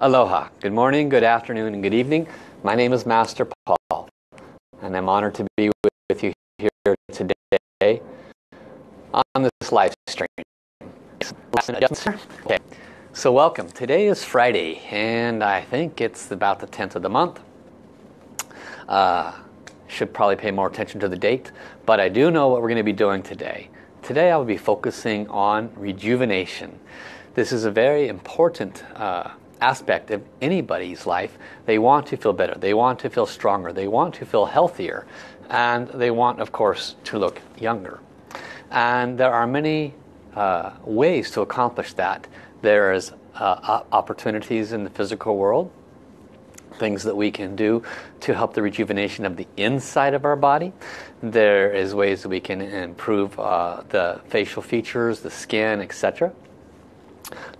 Aloha. Good morning, good afternoon, and good evening. My name is Master Paul, and I'm honored to be with you here today on this live stream. Okay, so welcome. Today is Friday, and I think it's about the 10th of the month. Uh, should probably pay more attention to the date, but I do know what we're going to be doing today. Today I will be focusing on rejuvenation. This is a very important uh, aspect of anybody's life. They want to feel better, they want to feel stronger, they want to feel healthier, and they want, of course, to look younger. And there are many uh, ways to accomplish that. There's uh, opportunities in the physical world, things that we can do to help the rejuvenation of the inside of our body. There is ways that we can improve uh, the facial features, the skin, etc.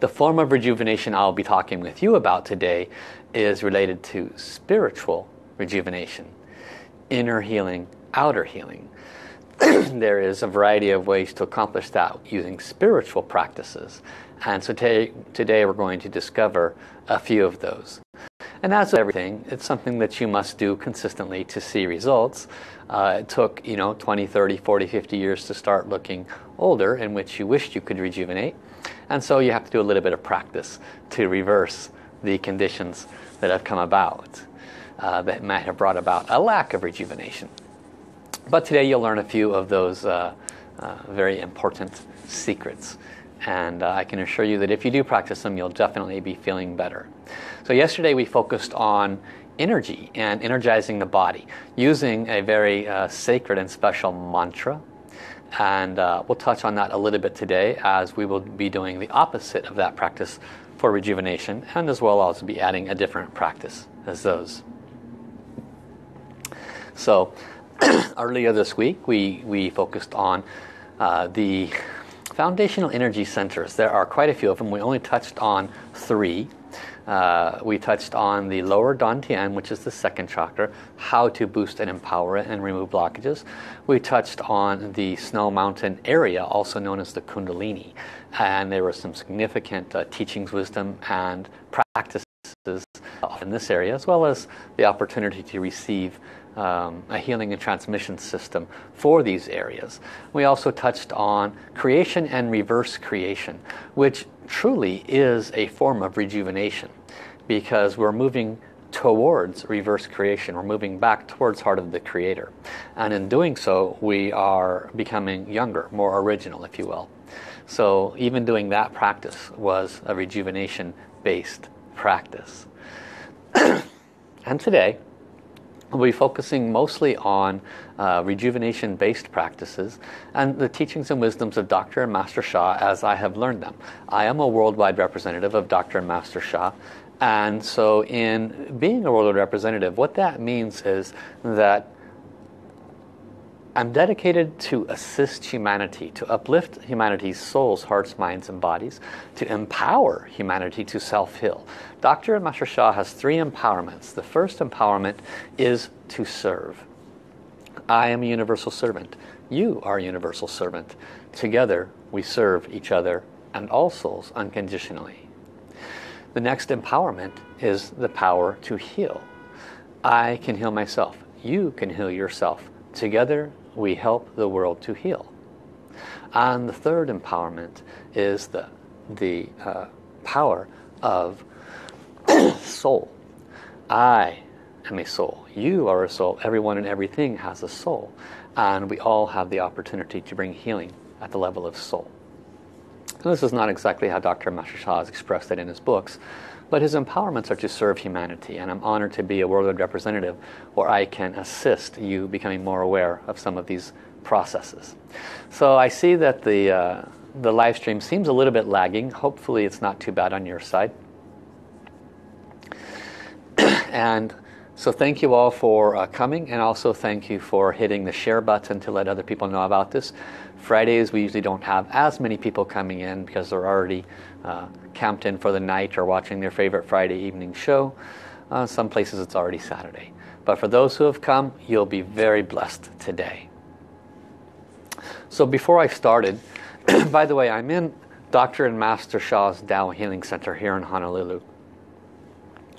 The form of rejuvenation I'll be talking with you about today is related to spiritual rejuvenation, inner healing, outer healing. there is a variety of ways to accomplish that using spiritual practices. And so today, we're going to discover a few of those. And as with everything, it's something that you must do consistently to see results. Uh, it took, you know, 20, 30, 40, 50 years to start looking older in which you wished you could rejuvenate. And so you have to do a little bit of practice to reverse the conditions that have come about uh, that might have brought about a lack of rejuvenation. But today you'll learn a few of those uh, uh very important secrets. And uh, I can assure you that if you do practice them, you'll definitely be feeling better. So yesterday we focused on energy and energizing the body using a very uh, sacred and special mantra. And uh, we'll touch on that a little bit today as we will be doing the opposite of that practice for rejuvenation and as well also be adding a different practice as those. So earlier this week we, we focused on uh, the foundational energy centers. There are quite a few of them. We only touched on three. Uh, we touched on the lower Dantian, which is the second chakra, how to boost and empower it and remove blockages. We touched on the Snow Mountain area, also known as the Kundalini. And there were some significant uh, teachings, wisdom, and practices in this area, as well as the opportunity to receive um, a healing and transmission system for these areas. We also touched on creation and reverse creation, which truly is a form of rejuvenation because we're moving towards reverse creation. We're moving back towards heart of the creator. And in doing so, we are becoming younger, more original, if you will. So even doing that practice was a rejuvenation based practice. and today, we'll be focusing mostly on uh, rejuvenation based practices and the teachings and wisdoms of Dr. and Master Sha as I have learned them. I am a worldwide representative of Dr. and Master Sha and so in being a worldwide representative what that means is that I'm dedicated to assist humanity, to uplift humanity's souls, hearts, minds, and bodies, to empower humanity to self-heal. Dr. Master Sha has three empowerments. The first empowerment is to serve. I am a universal servant. You are a universal servant. Together, we serve each other and all souls unconditionally. The next empowerment is the power to heal. I can heal myself. You can heal yourself. Together, we help the world to heal. And the third empowerment is the, the uh, power of soul. I am a soul. You are a soul. Everyone and everything has a soul. And we all have the opportunity to bring healing at the level of soul. And this is not exactly how Dr. Master Sha has expressed it in his books, but his empowerments are to serve humanity, and I'm honored to be a worldwide representative where I can assist you becoming more aware of some of these processes. So I see that the, uh, the live stream seems a little bit lagging. Hopefully it's not too bad on your side. and so thank you all for uh, coming and also thank you for hitting the share button to let other people know about this. Fridays we usually don't have as many people coming in because they're already uh, camped in for the night or watching their favorite Friday evening show. Uh, some places it's already Saturday. But for those who have come, you'll be very blessed today. So before I started, by the way, I'm in Dr. and Master Sha's Tao Healing Center here in Honolulu.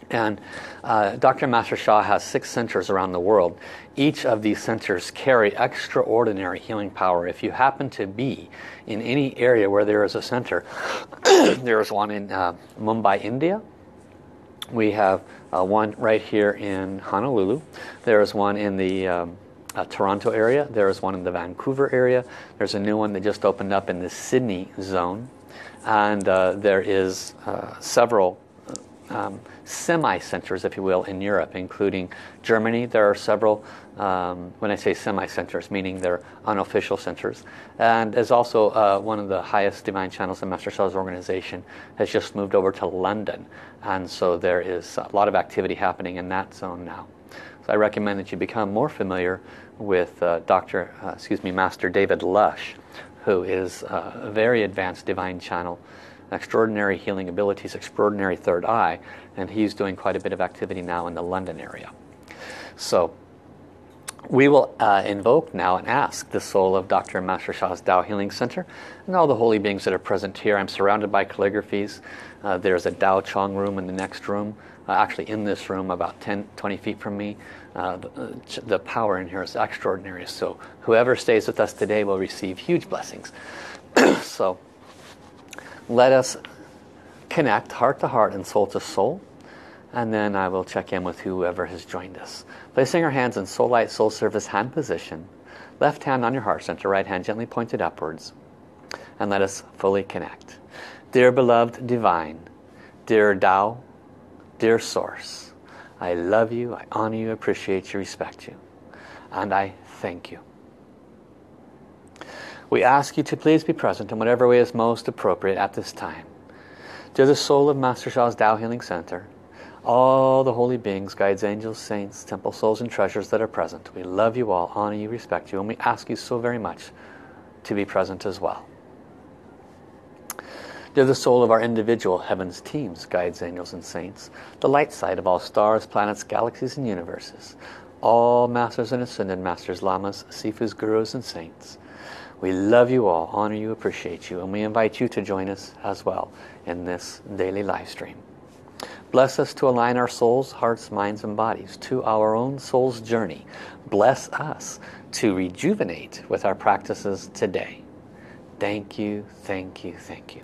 And uh, Dr. Master Sha has six centers around the world. Each of these centers carry extraordinary healing power. If you happen to be in any area where there is a center, there is one in uh, Mumbai, India. We have uh, one right here in Honolulu. There is one in the um, uh, Toronto area. There is one in the Vancouver area. There's a new one that just opened up in the Sydney zone. And uh, there is uh, several um, semi-centers, if you will, in Europe, including Germany. There are several, um, when I say semi-centers, meaning they're unofficial centers. And there's also uh, one of the highest divine channels in Master Sha's organization has just moved over to London. And so there is a lot of activity happening in that zone now. So I recommend that you become more familiar with uh, Dr. Uh, excuse me, Master David Lusch, who is uh, a very advanced divine channel extraordinary healing abilities, extraordinary third eye, and he's doing quite a bit of activity now in the London area. So we will uh, invoke now and ask the soul of Dr. Master Sha's Tao Healing Center and all the holy beings that are present here. I'm surrounded by calligraphies. Uh, there's a Tao Chang room in the next room, uh, actually in this room about 10, 20 feet from me. Uh, the, uh, the power in here is extraordinary. So whoever stays with us today will receive huge blessings. so let us connect heart to heart and soul to soul. And then I will check in with whoever has joined us. Placing our hands in soul light, soul service hand position. Left hand on your heart center, right hand gently pointed upwards. And let us fully connect. Dear beloved divine, dear Tao, dear source, I love you, I honor you, appreciate you, respect you. And I thank you. We ask you to please be present in whatever way is most appropriate at this time. To the soul of Master Sha's Tao Healing Center, all the holy beings, guides, angels, saints, temple souls, and treasures that are present, we love you all, honor you, respect you, and we ask you so very much to be present as well. To the soul of our individual heavens teams, guides, angels, and saints, the light side of all stars, planets, galaxies, and universes, all masters and ascended masters, lamas, sifus, gurus, and saints, we love you all, honor you, appreciate you, and we invite you to join us as well in this daily live stream. Bless us to align our souls, hearts, minds, and bodies to our own soul's journey. Bless us to rejuvenate with our practices today. Thank you, thank you, thank you.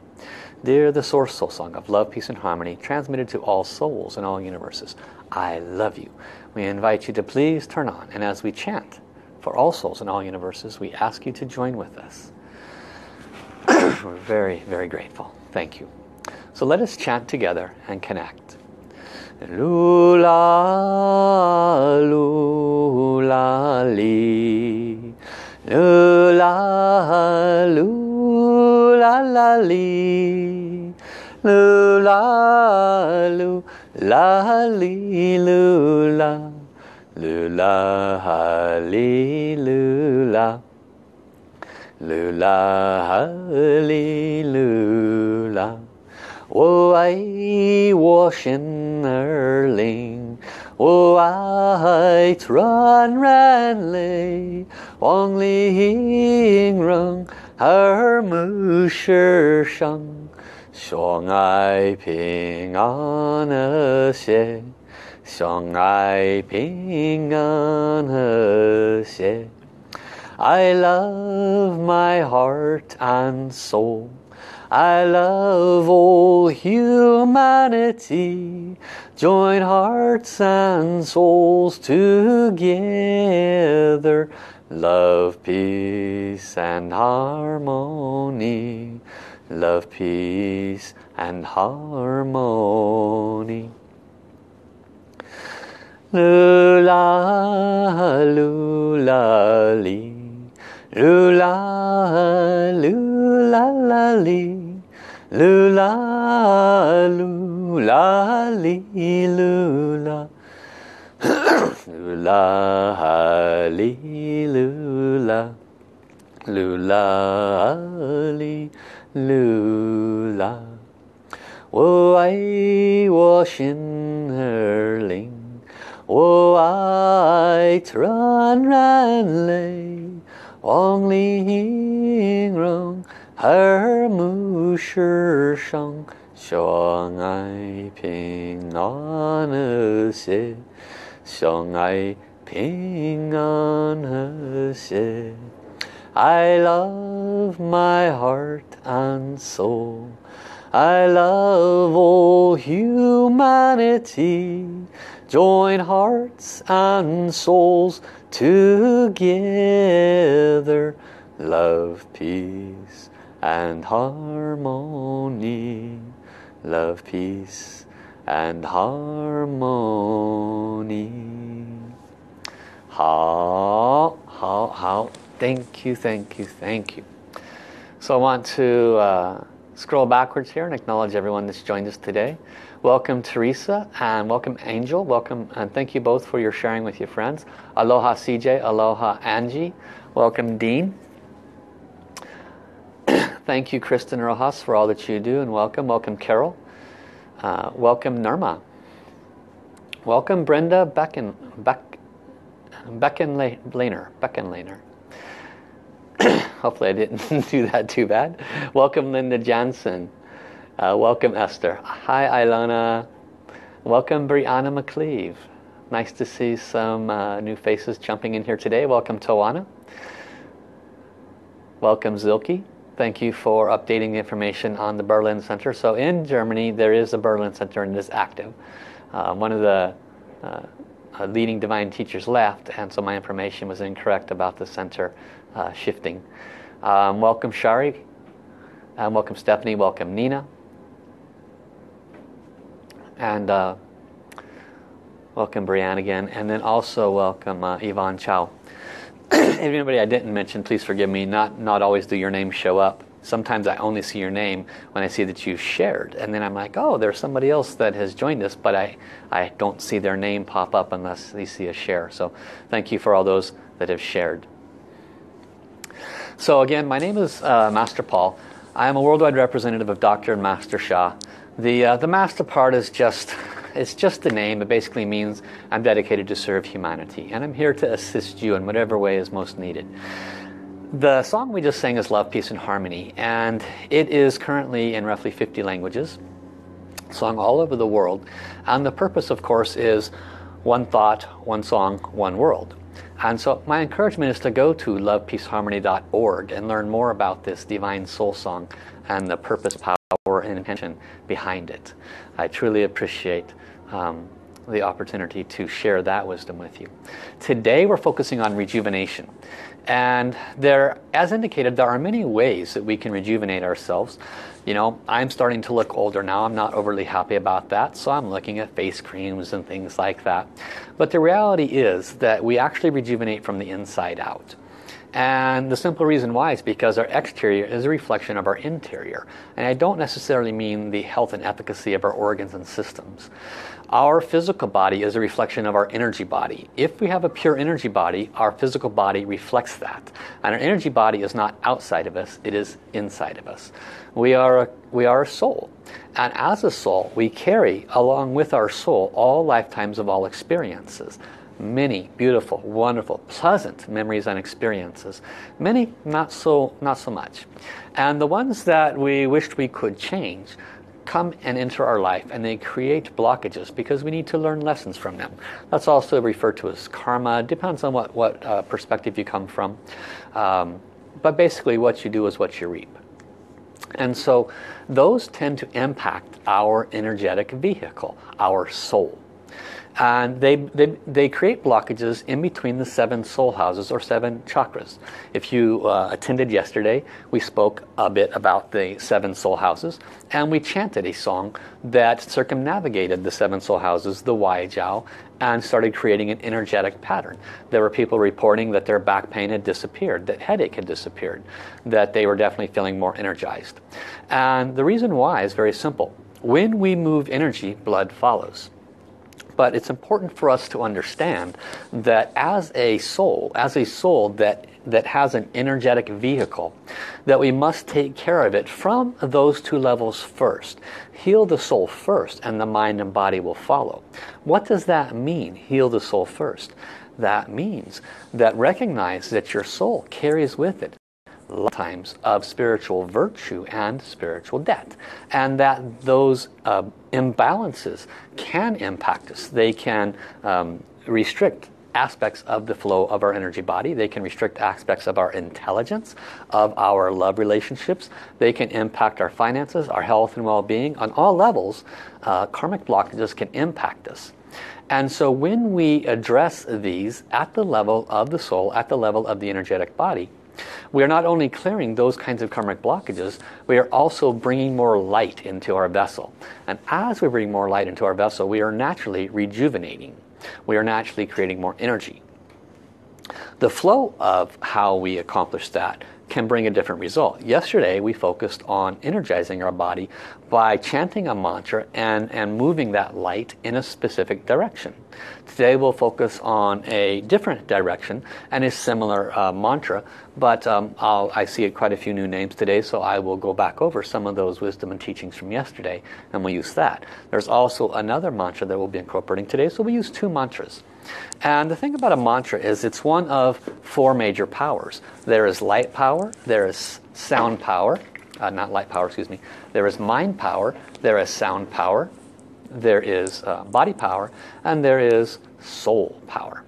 Dear the Source Soul Song of Love, Peace, and Harmony, transmitted to all souls in all universes, I love you. We invite you to please turn on, and as we chant, for all souls in all universes, we ask you to join with us. We're very, very grateful. Thank you. So let us chant together and connect. Lula, lula, li. Lula, lula, la, li. Lula, lula, li, lula. 啦啦哈利啦啦，啦啦哈利啦啦。我爱瓦申尔林，我爱咱人类。王林荣和睦世上，说爱平安和谐。相爱平安和谐 I love my heart and soul I love all humanity Join hearts and souls together Love, peace and harmony Love, peace and harmony 噜啦噜啦哩，噜啦噜啦啦哩，噜啦噜啦哩噜啦，噜啦哩噜啦，噜啦哩噜啦，我爱我心。我爱传染泪，望玲珑耳目世上， 相爱平安和谐，相爱平安和谐。I love my heart and soul. I love all humanity. Join hearts and souls together. Love, peace and harmony. Love, peace and harmony. 好，好，好。Thank you, thank you, thank you. So I want to uh, scroll backwards here and acknowledge everyone that's joined us today. Welcome Teresa and welcome Angel. Welcome and thank you both for your sharing with your friends. Aloha CJ, aloha Angie. Welcome Dean. thank you Kristen Rojas for all that you do and welcome. Welcome Carol. Uh, welcome Nirma. Welcome Brenda Becken, Beck, Beckenlaner. Beckenlaner. Hopefully I didn't do that too bad. Welcome Linda Jansen. Uh, welcome Esther. Hi Ilona. Welcome Brianna McCleve. Nice to see some uh, new faces jumping in here today. Welcome Tawana. Welcome Zilke. Thank you for updating the information on the Berlin Center. So in Germany there is a Berlin Center and it is active. Uh, one of the uh, uh, leading divine teachers left and so my information was incorrect about the center uh, shifting. Um, welcome Shari, um, welcome Stephanie, welcome Nina, and uh, welcome Brianne again, and then also welcome uh, Yvonne Chow. if anybody I didn't mention, please forgive me, not, not always do your name show up. Sometimes I only see your name when I see that you've shared. And then I'm like, oh, there's somebody else that has joined us, but I, I don't see their name pop up unless they see a share. So thank you for all those that have shared. So again, my name is uh, Master Paul. I am a worldwide representative of Dr. and Master Sha. The, uh, the master part is just, it's just the name. It basically means I'm dedicated to serve humanity. And I'm here to assist you in whatever way is most needed. The song we just sang is Love, Peace and Harmony. And it is currently in roughly 50 languages. Sung all over the world. And the purpose, of course, is one thought, one song, one world. And so my encouragement is to go to lovepeaceharmony.org and learn more about this divine soul song and the purpose, power, and intention behind it. I truly appreciate um, the opportunity to share that wisdom with you. Today we're focusing on rejuvenation. And there, as indicated, there are many ways that we can rejuvenate ourselves. You know, I'm starting to look older now. I'm not overly happy about that. So I'm looking at face creams and things like that. But the reality is that we actually rejuvenate from the inside out. And the simple reason why is because our exterior is a reflection of our interior. And I don't necessarily mean the health and efficacy of our organs and systems. Our physical body is a reflection of our energy body. If we have a pure energy body, our physical body reflects that. And our energy body is not outside of us, it is inside of us. We are a, we are a soul. And as a soul, we carry along with our soul all lifetimes of all experiences. Many beautiful, wonderful, pleasant memories and experiences. Many not so, not so much. And the ones that we wished we could change come and enter our life and they create blockages because we need to learn lessons from them. That's also referred to as karma. Depends on what, what uh, perspective you come from. Um, but basically what you do is what you reap. And so those tend to impact our energetic vehicle, our soul and they, they, they create blockages in between the seven soul houses or seven chakras. If you uh, attended yesterday, we spoke a bit about the seven soul houses and we chanted a song that circumnavigated the seven soul houses, the Wai Jiao, and started creating an energetic pattern. There were people reporting that their back pain had disappeared, that headache had disappeared, that they were definitely feeling more energized. And the reason why is very simple. When we move energy, blood follows. But it's important for us to understand that as a soul, as a soul that, that has an energetic vehicle, that we must take care of it from those two levels first. Heal the soul first and the mind and body will follow. What does that mean, heal the soul first? That means that recognize that your soul carries with it lifetimes of spiritual virtue and spiritual debt. And that those uh, imbalances can impact us. They can um, restrict aspects of the flow of our energy body. They can restrict aspects of our intelligence, of our love relationships. They can impact our finances, our health and well-being. On all levels, uh, karmic blockages can impact us. And so when we address these at the level of the soul, at the level of the energetic body, we are not only clearing those kinds of karmic blockages, we are also bringing more light into our vessel. And as we bring more light into our vessel, we are naturally rejuvenating. We are naturally creating more energy. The flow of how we accomplish that can bring a different result. Yesterday we focused on energizing our body by chanting a mantra and, and moving that light in a specific direction. Today we'll focus on a different direction and a similar uh, mantra, but um, i see quite a few new names today, so I will go back over some of those wisdom and teachings from yesterday, and we'll use that. There's also another mantra that we'll be incorporating today, so we use two mantras. And the thing about a mantra is it's one of four major powers. There is light power, there is sound power, uh, not light power, excuse me. There is mind power, there is sound power, there is uh, body power, and there is soul power.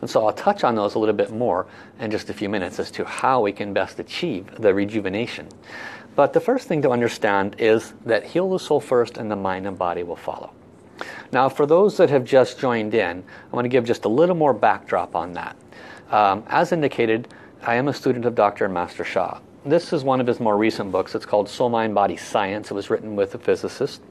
And so I'll touch on those a little bit more in just a few minutes as to how we can best achieve the rejuvenation. But the first thing to understand is that heal the soul first and the mind and body will follow. Now for those that have just joined in, I want to give just a little more backdrop on that. Um, as indicated, I am a student of Dr. Master Sha. This is one of his more recent books. It's called Soul Mind Body Science. It was written with a physicist.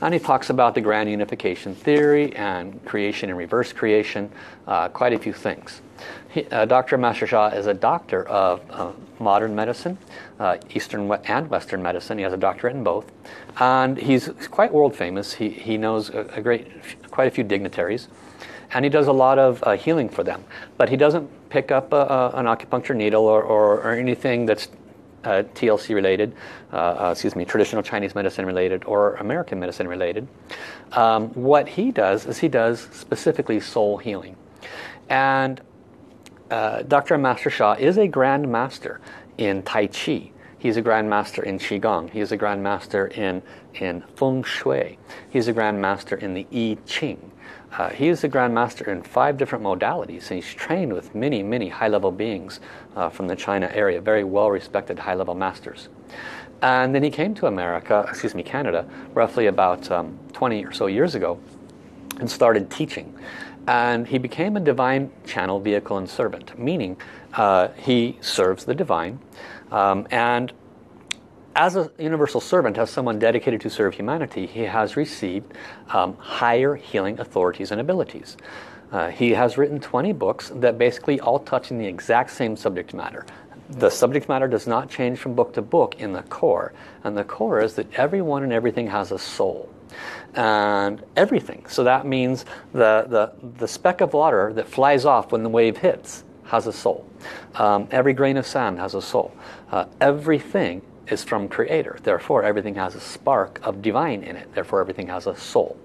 And he talks about the grand unification theory and creation and reverse creation, uh, quite a few things. He, uh, Dr. Master Sha is a doctor of uh, modern medicine, uh, Eastern and Western medicine. He has a doctorate in both. And he's quite world famous. He, he knows a, a great, quite a few dignitaries and he does a lot of uh, healing for them. But he doesn't pick up a, a, an acupuncture needle or, or, or anything that's uh, TLC related, uh, uh, excuse me, traditional Chinese medicine related or American medicine related. Um, what he does is he does specifically soul healing. And uh, Dr. Master Sha is a grand master in Tai Chi. He's a grand master in Qigong. He's a grand master in, in Feng Shui. He's a grand master in the I Ching. Uh, he is a Grand Master in five different modalities, and he's trained with many, many high-level beings uh, from the China area, very well-respected high-level masters. And then he came to America, excuse me, Canada, roughly about um, 20 or so years ago, and started teaching. And he became a divine channel, vehicle, and servant, meaning uh, he serves the divine, um, and as a universal servant, as someone dedicated to serve humanity, he has received um, higher healing authorities and abilities. Uh, he has written 20 books that basically all touch on the exact same subject matter. The subject matter does not change from book to book in the core. And the core is that everyone and everything has a soul. And everything. So that means the, the, the speck of water that flies off when the wave hits has a soul. Um, every grain of sand has a soul. Uh, everything is from creator. Therefore, everything has a spark of divine in it. Therefore, everything has a soul.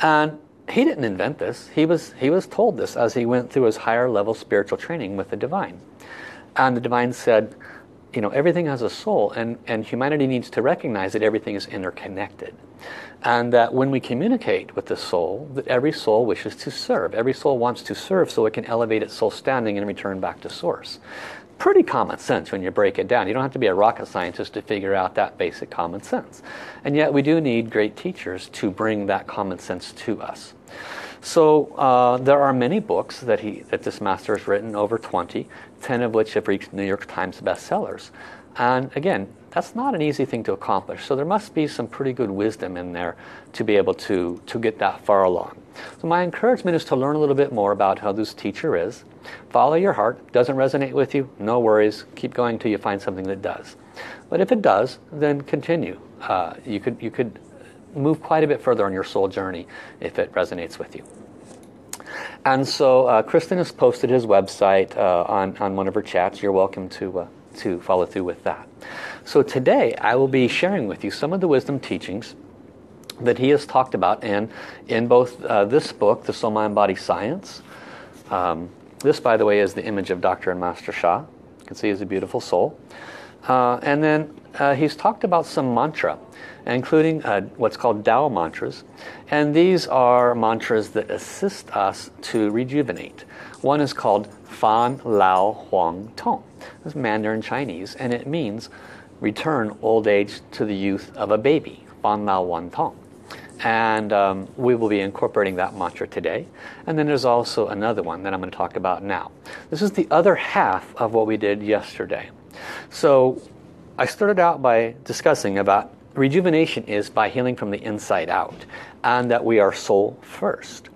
And he didn't invent this. He was, he was told this as he went through his higher level spiritual training with the divine. And the divine said, you know, everything has a soul and, and humanity needs to recognize that everything is interconnected. And that when we communicate with the soul, that every soul wishes to serve. Every soul wants to serve so it can elevate its soul standing and return back to source pretty common sense when you break it down. You don't have to be a rocket scientist to figure out that basic common sense. And yet we do need great teachers to bring that common sense to us. So uh, there are many books that, he, that this master has written, over 20, 10 of which have reached New York Times bestsellers. And again, that's not an easy thing to accomplish. So there must be some pretty good wisdom in there to be able to, to get that far along. So my encouragement is to learn a little bit more about how this teacher is. Follow your heart. Doesn't resonate with you? No worries. Keep going till you find something that does. But if it does, then continue. Uh, you, could, you could move quite a bit further on your soul journey if it resonates with you. And so uh, Kristen has posted his website uh, on, on one of her chats. You're welcome to, uh, to follow through with that. So today I will be sharing with you some of the wisdom teachings that he has talked about in, in both uh, this book, The Soul Mind Body Science. Um, this, by the way, is the image of Dr. and Master Sha. You can see he's a beautiful soul. Uh, and then uh, he's talked about some mantra, including uh, what's called Tao mantras. And these are mantras that assist us to rejuvenate. One is called Fan Lao Huan Tong. This is Mandarin Chinese, and it means return old age to the youth of a baby. Fan Lao Wan Tong. And um, we will be incorporating that mantra today. And then there's also another one that I'm going to talk about now. This is the other half of what we did yesterday. So I started out by discussing about rejuvenation is by healing from the inside out and that we are soul first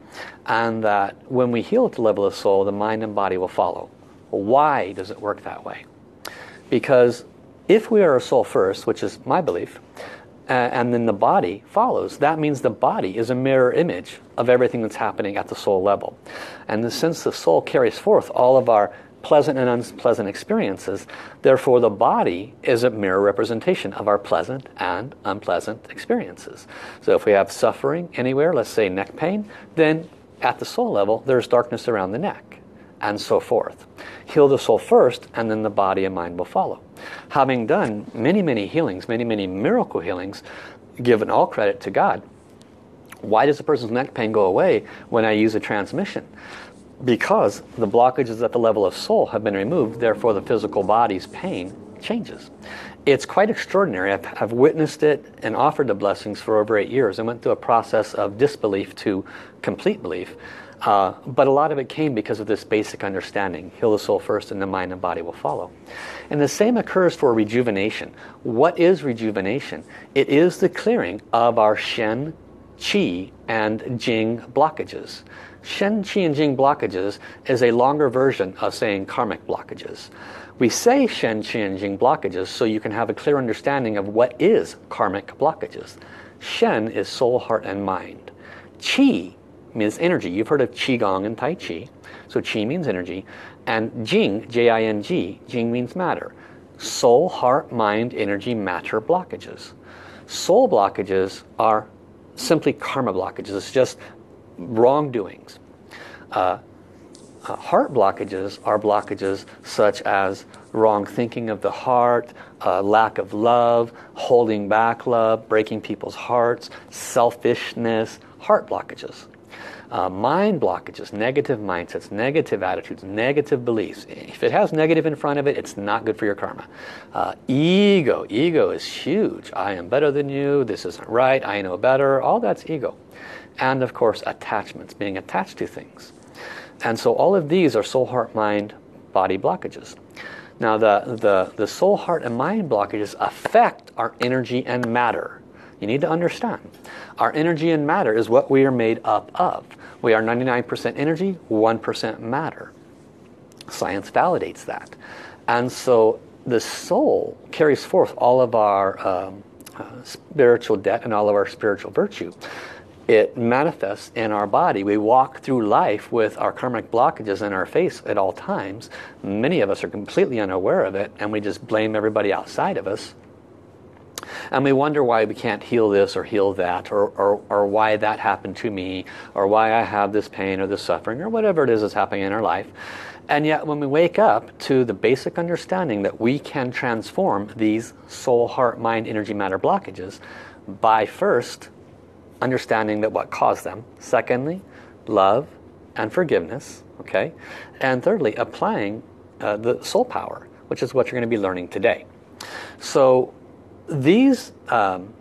and that when we heal at the level of soul the mind and body will follow. Why does it work that way? Because if we are a soul first, which is my belief, uh, and then the body follows. That means the body is a mirror image of everything that's happening at the soul level. And since the soul carries forth all of our pleasant and unpleasant experiences, therefore the body is a mirror representation of our pleasant and unpleasant experiences. So if we have suffering anywhere, let's say neck pain, then at the soul level there's darkness around the neck and so forth. Heal the soul first and then the body and mind will follow. Having done many, many healings, many, many miracle healings, given all credit to God, why does a person's neck pain go away when I use a transmission? Because the blockages at the level of soul have been removed, therefore the physical body's pain changes. It's quite extraordinary. I've, I've, witnessed it and offered the blessings for over eight years. I went through a process of disbelief to complete belief. Uh, but a lot of it came because of this basic understanding. Heal the soul first and the mind and body will follow. And the same occurs for rejuvenation. What is rejuvenation? It is the clearing of our Shen, Qi, and Jing blockages. Shen, Qi, and Jing blockages is a longer version of saying karmic blockages. We say Shen, Qi, and Jing blockages so you can have a clear understanding of what is karmic blockages. Shen is soul, heart, and mind. Qi means energy. You've heard of Qigong and Tai Chi. So Qi means energy. And Jing, J-I-N-G, Jing means matter. Soul, heart, mind, energy, matter blockages. Soul blockages are simply karma blockages. It's just wrongdoings. Uh, uh, heart blockages are blockages such as wrong thinking of the heart, uh, lack of love, holding back love, breaking people's hearts, selfishness, heart blockages. Uh, mind blockages, negative mindsets, negative attitudes, negative beliefs. If it has negative in front of it, it's not good for your karma. Uh, ego, ego is huge. I am better than you, this isn't right, I know better, all that's ego. And of course, attachments, being attached to things. And so all of these are soul, heart, mind, body blockages. Now the, the, the soul, heart, and mind blockages affect our energy and matter. You need to understand. Our energy and matter is what we are made up of. We are 99% energy, 1% matter. Science validates that. And so the soul carries forth all of our um, uh, spiritual debt and all of our spiritual virtue. It manifests in our body. We walk through life with our karmic blockages in our face at all times. Many of us are completely unaware of it and we just blame everybody outside of us and we wonder why we can't heal this or heal that, or, or, or why that happened to me, or why I have this pain or this suffering, or whatever it is that's happening in our life. And yet when we wake up to the basic understanding that we can transform these soul, heart, mind, energy, matter blockages by first understanding that what caused them. Secondly, love and forgiveness. Okay, And thirdly, applying uh, the soul power, which is what you're going to be learning today. So these um,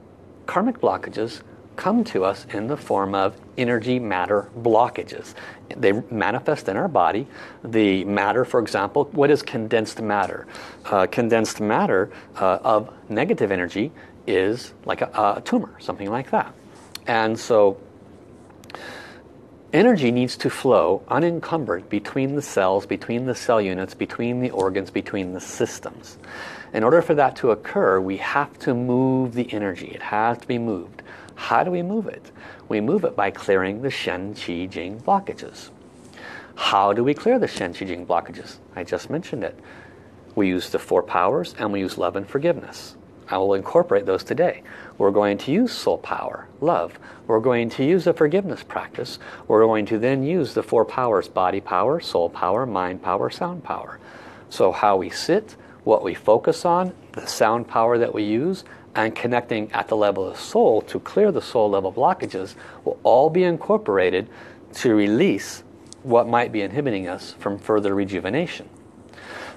karmic blockages come to us in the form of energy matter blockages. They manifest in our body. The matter, for example, what is condensed matter? Uh, condensed matter uh, of negative energy is like a, a tumor, something like that. And so energy needs to flow unencumbered between the cells, between the cell units, between the organs, between the systems. In order for that to occur, we have to move the energy. It has to be moved. How do we move it? We move it by clearing the Shen, Qi, Jing blockages. How do we clear the Shen, Qi, Jing blockages? I just mentioned it. We use the four powers and we use love and forgiveness. I will incorporate those today. We're going to use soul power, love. We're going to use a forgiveness practice. We're going to then use the four powers, body power, soul power, mind power, sound power. So how we sit, what we focus on, the sound power that we use, and connecting at the level of soul to clear the soul level blockages will all be incorporated to release what might be inhibiting us from further rejuvenation.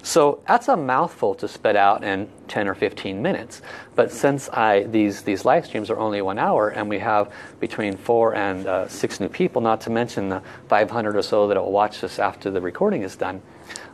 So that's a mouthful to spit out in 10 or 15 minutes. But since I, these, these live streams are only one hour and we have between four and uh, six new people, not to mention the 500 or so that will watch this after the recording is done,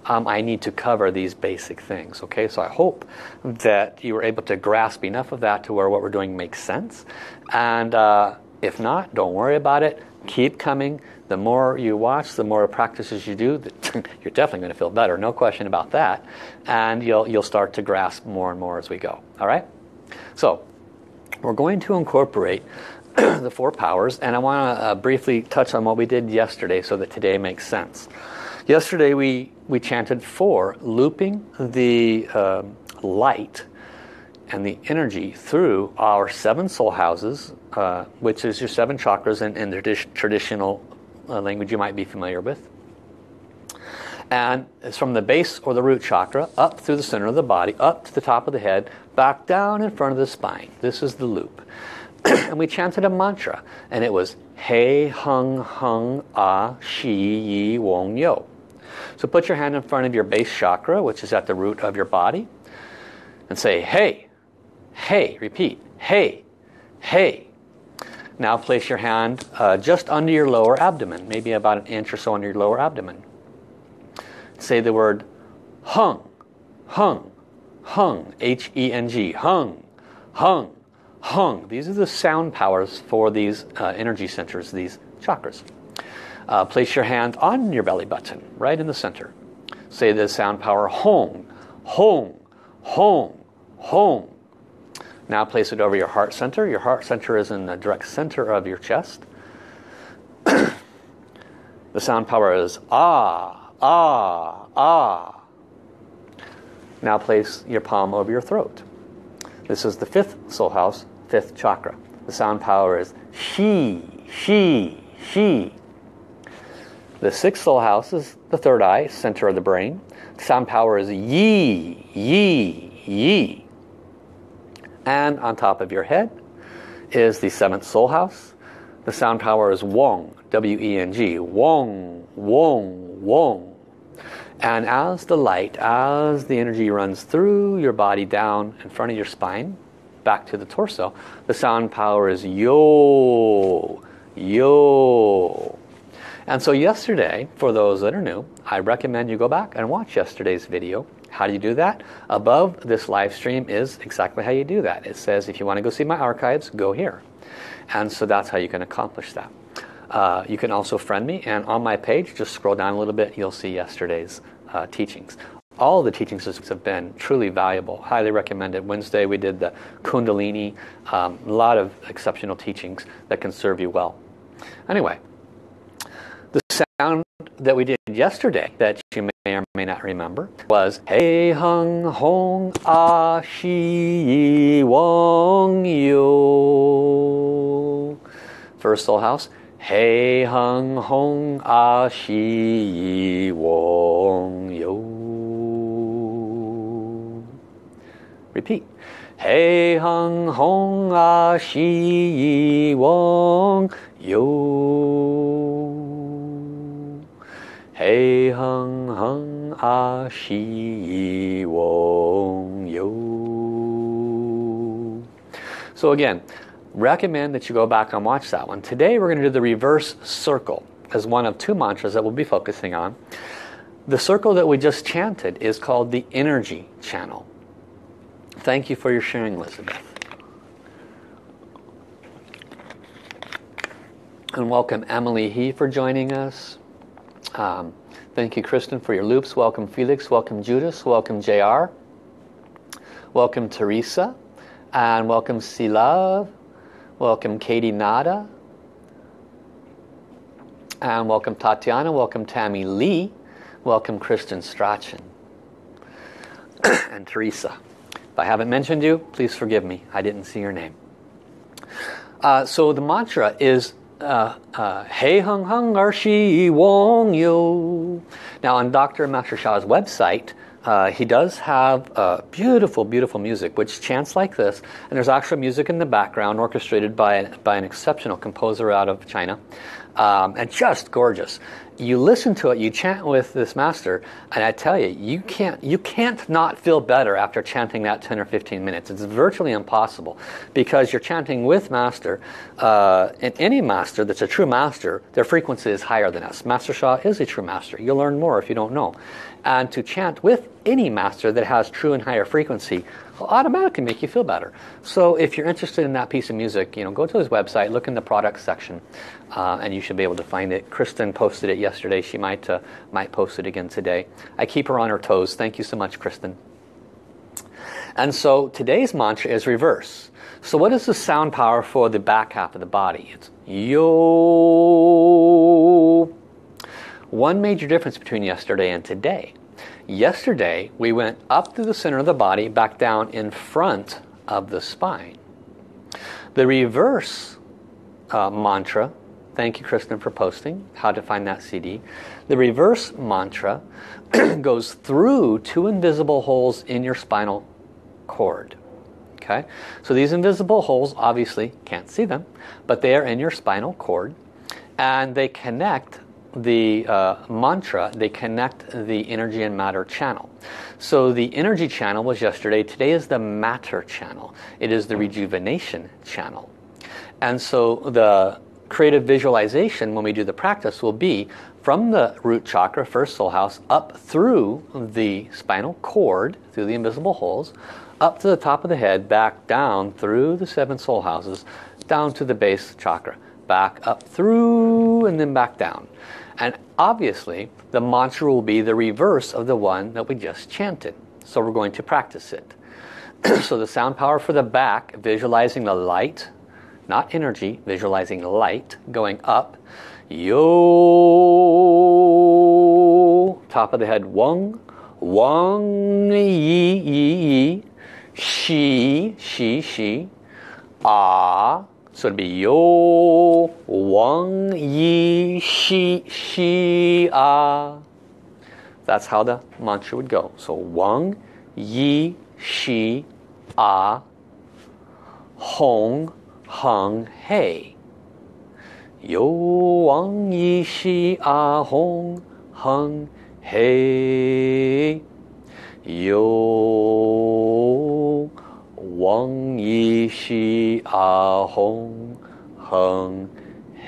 um, I need to cover these basic things. Okay, so I hope that you were able to grasp enough of that to where what we're doing makes sense. And uh, if not, don't worry about it. Keep coming the more you watch, the more practices you do, you're definitely going to feel better, no question about that. And you'll, you'll start to grasp more and more as we go. All right? So, we're going to incorporate the four powers, and I want to uh, briefly touch on what we did yesterday so that today makes sense. Yesterday we, we chanted four, looping the uh, light and the energy through our seven soul houses, uh, which is your seven chakras in, in the traditional a language you might be familiar with. And it's from the base or the root chakra up through the center of the body, up to the top of the head, back down in front of the spine. This is the loop. and we chanted a mantra, and it was He Hung Hung Ah Shi Yi Wong Yo. So put your hand in front of your base chakra, which is at the root of your body, and say, Hey, hey, repeat, Hey, hey, now place your hand uh, just under your lower abdomen, maybe about an inch or so under your lower abdomen. Say the word hung, hung, hung, H-E-N-G, hung, hung, hung. These are the sound powers for these uh, energy centers, these chakras. Uh, place your hand on your belly button, right in the center. Say the sound power hong, hong, hong, hong. Now place it over your heart center. Your heart center is in the direct center of your chest. the sound power is ah, ah, ah. Now place your palm over your throat. This is the fifth soul house, fifth chakra. The sound power is she, she, she. The sixth soul house is the third eye, center of the brain. Sound power is yi, yi, yi. And on top of your head is the seventh soul house. The sound power is Wong, W-E-N-G, Wong, Wong, Wong. And as the light, as the energy runs through your body down in front of your spine, back to the torso, the sound power is Yo, Yo. And so yesterday, for those that are new, I recommend you go back and watch yesterday's video how do you do that? Above this live stream is exactly how you do that. It says if you want to go see my archives, go here. And so that's how you can accomplish that. Uh, you can also friend me and on my page, just scroll down a little bit, you'll see yesterday's uh, teachings. All the teachings have been truly valuable. Highly recommended. Wednesday we did the Kundalini. Um, a lot of exceptional teachings that can serve you well. Anyway, sound that we did yesterday that you may or may not remember was Hey Hung Hong Ah Shi Wong Yo. First soul house. Hey Hung Hong Ah Shi Wong Yo. Repeat. Hey Hung Hong Ah Shi Wong Yo. Hey hung hung ah shi wong yo. So again, recommend that you go back and watch that one. Today we're going to do the reverse circle as one of two mantras that we'll be focusing on. The circle that we just chanted is called the energy channel. Thank you for your sharing, Elizabeth. And welcome Emily He for joining us. Um, thank you, Kristen, for your loops. Welcome, Felix. Welcome, Judas. Welcome, JR. Welcome, Teresa. And welcome, Love. Welcome, Katie Nada. And welcome, Tatiana. Welcome, Tammy Lee. Welcome, Kristen Strachan. and Teresa. If I haven't mentioned you, please forgive me. I didn't see your name. Uh, so the mantra is Hey Hung Hung Arshi Wong Yo. Now on Dr. Master Sha's website, Uh, he does have uh, beautiful, beautiful music, which chants like this. And there's actual music in the background, orchestrated by, by an exceptional composer out of China. Um, and just gorgeous you listen to it, you chant with this master, and I tell you, you can't, you can't not feel better after chanting that 10 or 15 minutes. It's virtually impossible because you're chanting with master, uh, and any master that's a true master, their frequency is higher than us. Master Sha is a true master. You'll learn more if you don't know. And to chant with any master that has true and higher frequency will automatically make you feel better. So if you're interested in that piece of music, you know, go to his website, look in the products section, uh, and you should be able to find it. Kristen posted it yesterday. She might, uh, might post it again today. I keep her on her toes. Thank you so much, Kristen. And so today's mantra is reverse. So what is the sound power for the back half of the body? It's yo. One major difference between yesterday and today. Yesterday, we went up through the center of the body, back down in front of the spine. The reverse uh, mantra, thank you Kristen for posting how to find that CD. The reverse mantra goes through two invisible holes in your spinal cord. Okay, so these invisible holes obviously can't see them, but they are in your spinal cord and they connect the uh, mantra, they connect the energy and matter channel. So the energy channel was yesterday. Today is the matter channel. It is the rejuvenation channel. And so the creative visualization when we do the practice will be from the root chakra, first soul house, up through the spinal cord, through the invisible holes, up to the top of the head, back down through the seven soul houses, down to the base chakra, back up through and then back down. And obviously, the mantra will be the reverse of the one that we just chanted. So we're going to practice it. so the sound power for the back, visualizing the light, not energy, visualizing light going up. Yo, top of the head, wang, wang, yi, yi, yi, shi, shi, shi, ah, so it'd be Yo Wang Yi Shi Shi A. That's how the mantra would go. So Wang Yi Shi A Hong Hung Hei. Yo Wang Yi Shi A Hong Hung Hei. Yo Wang Yi Shi A Hong Heng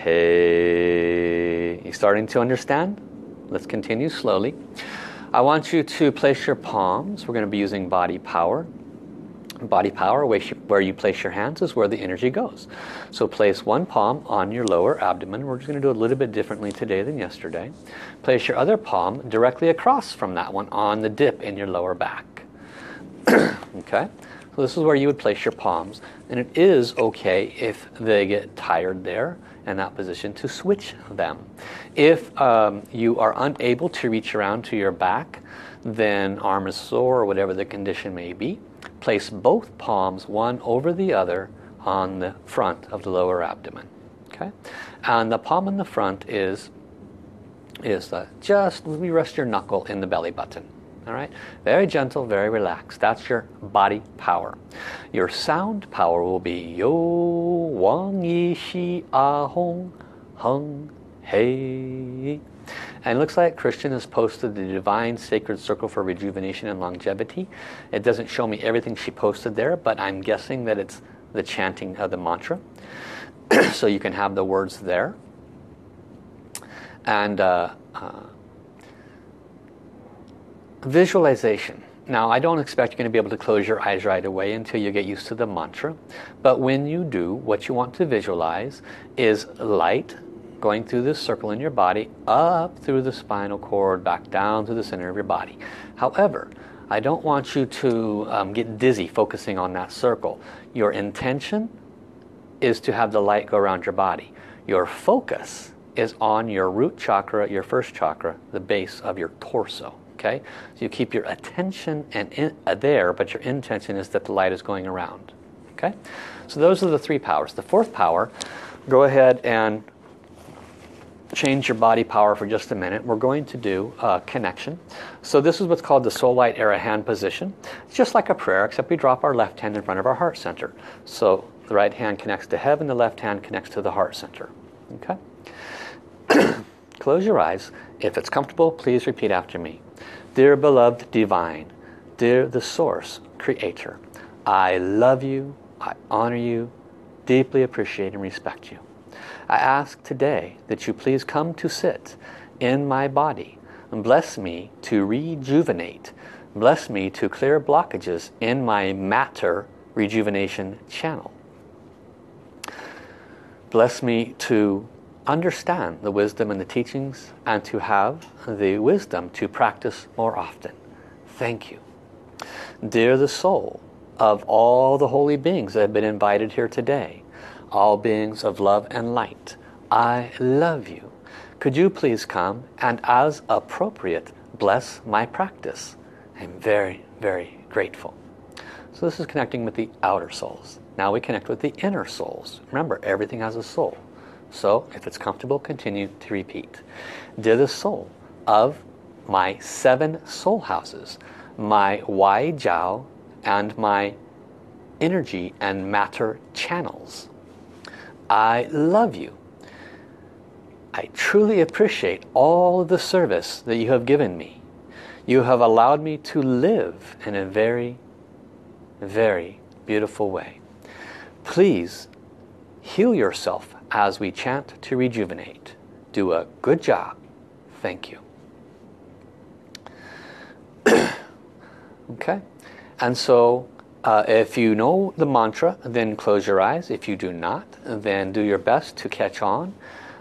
He. You starting to understand? Let's continue slowly. I want you to place your palms. We're going to be using body power. Body power, where you place your hands is where the energy goes. So place one palm on your lower abdomen. We're just going to do it a little bit differently today than yesterday. Place your other palm directly across from that one on the dip in your lower back. okay? So this is where you would place your palms. And it is okay if they get tired there in that position to switch them. If um, you are unable to reach around to your back, then arm is sore or whatever the condition may be, place both palms one over the other on the front of the lower abdomen. Okay, And the palm in the front is, is uh, just, rest your knuckle in the belly button. All right, very gentle, very relaxed. That's your body power. Your sound power will be Yo Wang Yi Shi Ah Hong Hung Hey. And it looks like Kristen has posted the Divine Sacred Circle for Rejuvenation and Longevity. It doesn't show me everything she posted there, but I'm guessing that it's the chanting of the mantra. so you can have the words there. And uh, uh, Visualization. Now, I don't expect you're going to be able to close your eyes right away until you get used to the mantra. But when you do, what you want to visualize is light going through this circle in your body, up through the spinal cord, back down to the center of your body. However, I don't want you to um, get dizzy focusing on that circle. Your intention is to have the light go around your body. Your focus is on your root chakra, your first chakra, the base of your torso okay? So you keep your attention and in, uh, there, but your intention is that the light is going around, okay? So those are the three powers. The fourth power, go ahead and change your body power for just a minute. We're going to do a connection. So this is what's called the soul light era hand position. It's just like a prayer, except we drop our left hand in front of our heart center. So the right hand connects to heaven, the left hand connects to the heart center. Okay? Close your eyes. If it's comfortable, please repeat after me. Dear beloved divine, dear the source, creator, I love you, I honor you, deeply appreciate and respect you. I ask today that you please come to sit in my body and bless me to rejuvenate. Bless me to clear blockages in my matter rejuvenation channel. Bless me to understand the wisdom and the teachings and to have the wisdom to practice more often. Thank you. Dear the soul of all the holy beings that have been invited here today, all beings of love and light. I love you. Could you please come and as appropriate bless my practice? I'm very, very grateful. So this is connecting with the outer souls. Now we connect with the inner souls. Remember, everything has a soul. So if it's comfortable, continue to repeat. Dear the soul of my seven soul houses, my Wai Jiao and my energy and matter channels. I love you. I truly appreciate all the service that you have given me. You have allowed me to live in a very, very beautiful way. Please heal yourself as we chant to rejuvenate. Do a good job. Thank you. okay, and so uh, if you know the mantra, then close your eyes. If you do not, then do your best to catch on.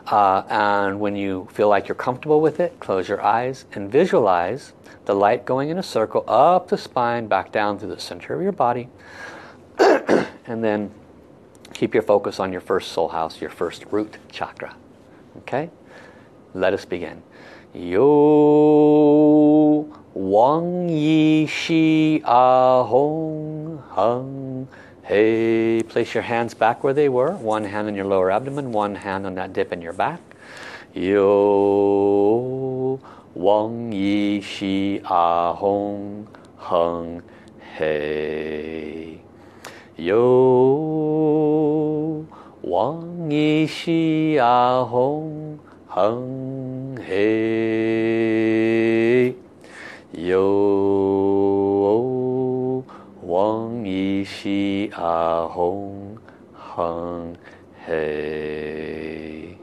Uh, and when you feel like you're comfortable with it, close your eyes and visualize the light going in a circle up the spine, back down through the center of your body. and then keep your focus on your first soul house, your first root chakra. Okay? Let us begin. Yo Wang Yi Shi Ah Hong Hung Hey. Place your hands back where they were. One hand on your lower abdomen, one hand on that dip in your back. Yo Wang Yi Shi Ah Hong Hung Hey. Yo Wang Yi Shi Ah Hong Hung Hey. Yo Wang Yi Shi Ah Hong Hung Hey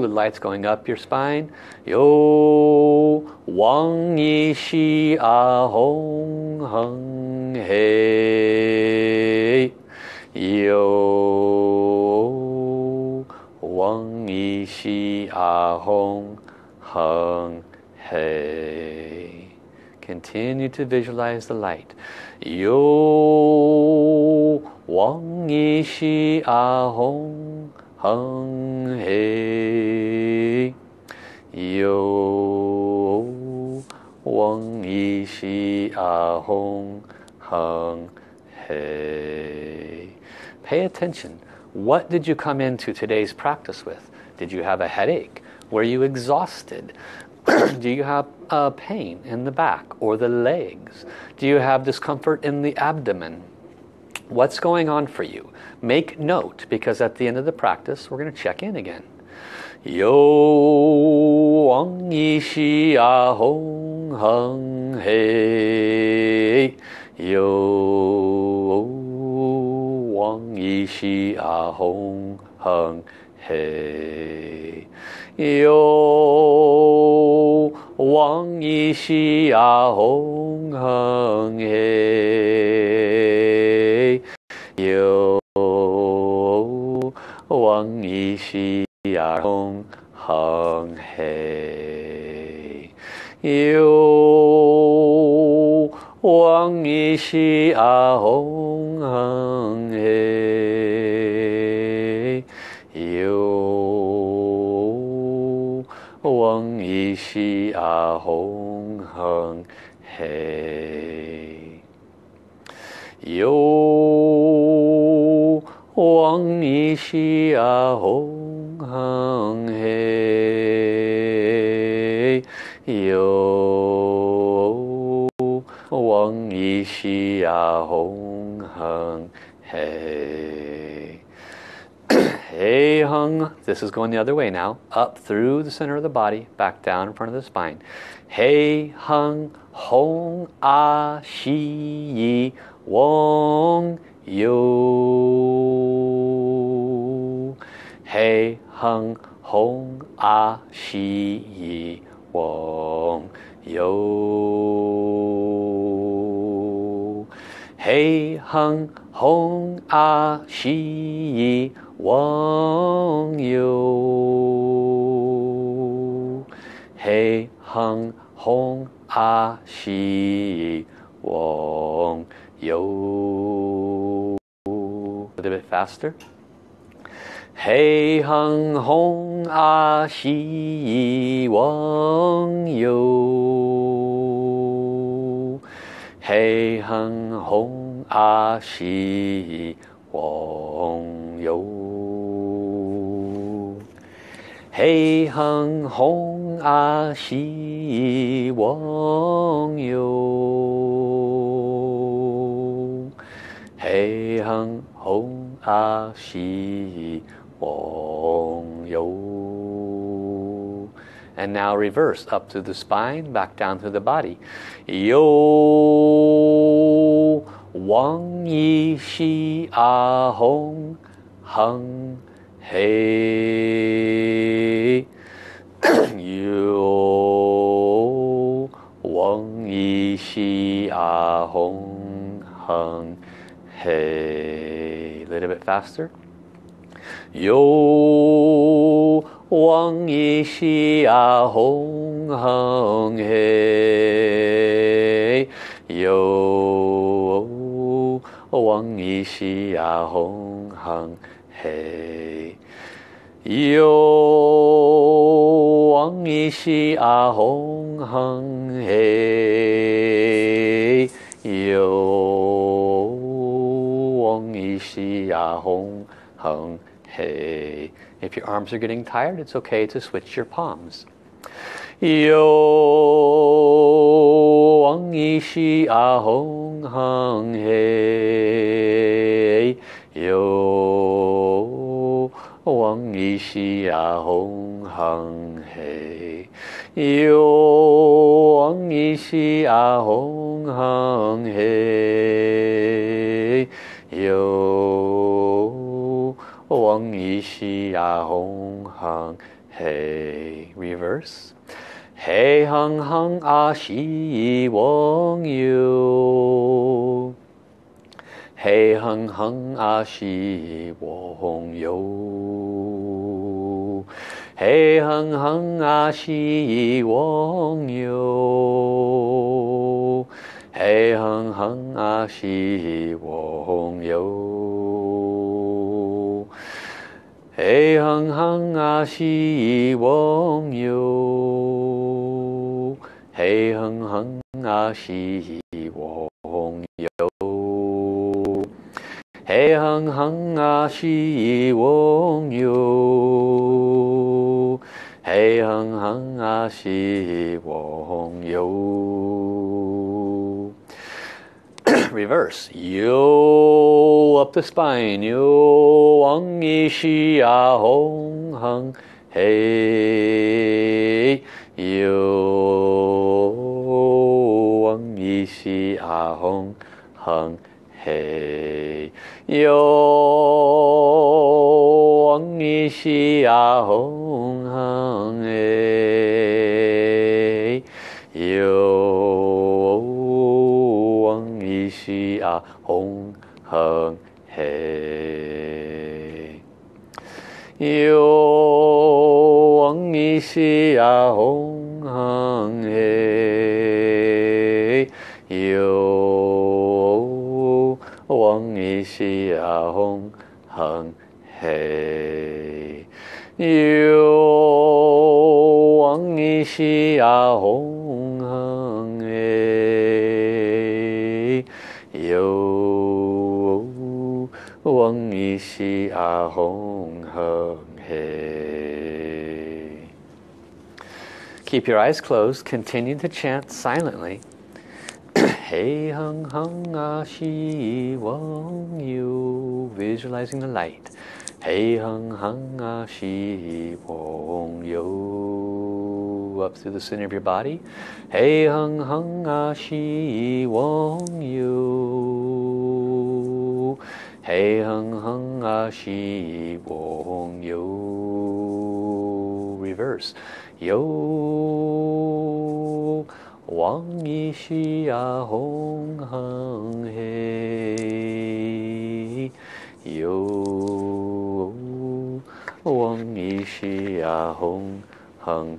The light's going up your spine Yo Wang Yi Shi Ah Hong Hung Hey Yo Wang Yi Shi Ah Hong Hung Hey. Continue to visualize the light. Yo Wang Yi Shi Ah Hong Hung Hey. Yo Wang Yi Shi Ah Hong Hung Hey. Pay attention. What did you come into today's practice with? Did you have a headache? Were you exhausted? Do you have uh, pain in the back or the legs? Do you have discomfort in the abdomen? What's going on for you? Make note because at the end of the practice we're going to check in again. Yo Wang Yi Shi Ah Hong Hung Hey Yo Wang Yi Shi Ah Hong Hung Hey Yo Wang Yi Shi Ah Hong Hung Hey Yo Wang Yi Shi Ah Hong Hung Hey Yo Wang Yi Shi Ah Hong Hung Hey Yo 嗡依西阿红哼嘿，哟，嗡依西阿红哼嘿，哟，嗡依西阿红哼嘿。Hey hung, this is going the other way now, up through the center of the body, back down in front of the spine. Hey hung, hong, a, shi, yi, wong, yo. Hey hung, hong, a, shi, yi, wong, yo. Hey hung, hong, a, shi, yi, wong, yo. Hey hung, hong, a, shi, wong, yo. A little bit faster. Hey hung, hong, a, shi, wong, yo. Hey hung, hong, a, shi, wong, yo. Hey hung, hong, a, shi, wong, yo. Hey hung, hong, a, shi, wong, yo. And now reverse up to the spine, back down through the body. Yo, wang yi shi a hong, hung, hey. Yo, wang yi shi a ah, hong, hey. A little bit faster. Yo Wang Yi Shi A ah, Hong Hung Hey Yo Wang Yi Shi A ah, Hong Hung Hey Yo Wang Yi Shi A Hong Hung Hey Yo Wang Yi Shi A Hong Hung Hey. If your arms are getting tired, it's okay to switch your palms. Yo Wang Yi Shi A Hong Hung Hey. Yo Wang Yi Hong Hung Hey. Yo Wang Yi Hong Hung Hey. Yo Wang Yi Hong Hung Hey. Reverse. Hey Hung Hung ah, A Shi Wong Yo. Hey Hung Hung A Shi Wong Yo. Hey Hung Hung A Shi Wong Yo. Hey Hung Hung A Shi Wong Yo. Hey hung hung a shi wong yo. Hey hung hung a shi wong yo. Hey hung hung a shi wong yo. Hey hung hung a shi wong yo. Reverse. Yo up the spine. Yo wang yi shi a hong hung. Hey. Yo wang yi shi a hong hung. Hey. Yo wang yi shi a hong hung. Hey. Yo wang yi shi a hong hung. Hey. Yo wang yi shi a hong hung. Hey. Yo wang yi shi a hong hung. Hey. Yo wang yi hong hung. Hey. Yo wang yi shi a hong hung hung hey. Keep your eyes closed. Continue to chant silently. hey hung hung ah shi wong you. Visualizing the light. Hey hung hung ah shi wong Up through the center of your body. Hey hung hung ah shi wong you. Hey hung hung ah shi wong you. Reverse. Yo wang yi shi ya hong hung he. Yo wang yi shi ya hong hung.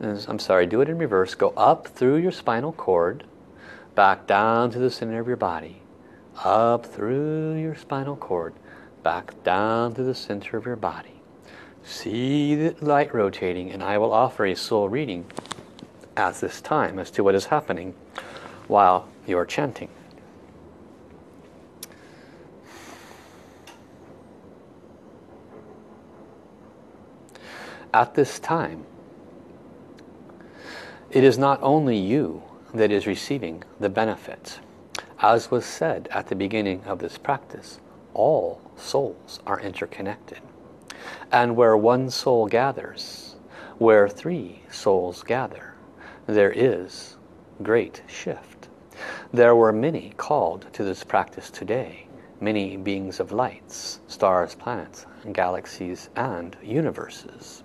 I'm sorry, do it in reverse. Go up through your spinal cord back down to the center of your body, up through your spinal cord, back down to the center of your body. See the light rotating and I will offer a soul reading at this time as to what is happening while you're chanting. At this time, it is not only you that is receiving the benefits. As was said at the beginning of this practice, all souls are interconnected. And where one soul gathers, where three souls gather, there is great shift. There were many called to this practice today, many beings of lights, stars, planets, galaxies, and universes.